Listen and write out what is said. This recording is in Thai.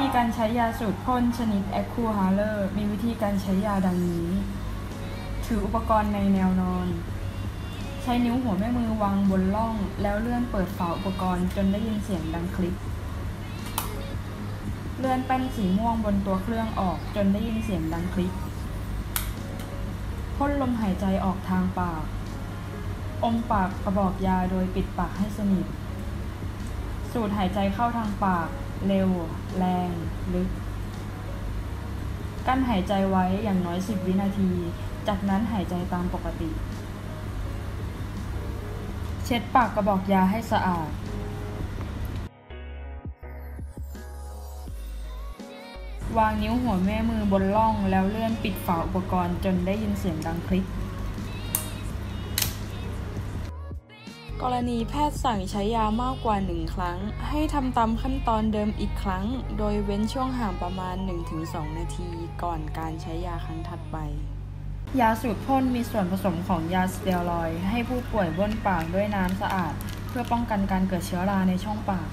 ธีการใช้ยาสูดพ่นชนิด Accuhaler มีวิธีการใช้ยาดังนี้ ถืออุปกรณ์ในแนวนอน ใช้นิ้วหัวแม่มือวางบนร่อง แล้วเลื่อนเปิดฝาอุปกรณ์จนได้ยินเสียงดังคลิก เลื่อนแป้นสีม่วงบนตัวเครื่องออกจนได้ยินเสียงดังคลิกพ่นลมหายใจออกทางปาก อมปากกระบอกยาโดยปิดปากให้สนิท สูดหายใจเข้าทางปาก เร็ว แรง ลึก กั้นหายใจไว้อย่างน้อย 10 วินาที จากนั้นหายใจตามปกติ เช็ดปากกระบอกยาให้สะอาดวางนิ้วหัวแม่มือบนล่องแล้วเลื่อนปิดฝาอุปกรณ์จนได้ยินเสียงดังคลิก กรณีแพทย์สั่งใช้ยามากกว่า 1 ครั้ง ให้ทำตามขั้นตอนเดิมอีกครั้ง โดยเว้นช่วงห่างประมาณ 1-2 นาที ก่อนการใช้ยาครั้งถัดไป ยาสูดพ่นมีส่วนผสมของยาสเตียรอย ให้ผู้ป่วยบ้วนปากด้วยน้ำสะอาด เพื่อป้องกันการเกิดเชื้อราในช่องปาก